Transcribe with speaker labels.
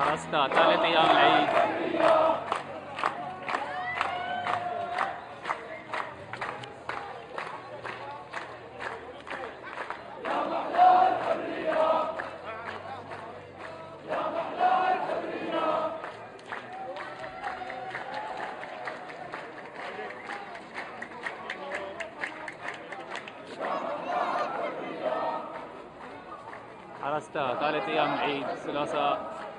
Speaker 1: حرستا ثالث أيام العيد حرستا ثالث أيام العيد ثلاثاء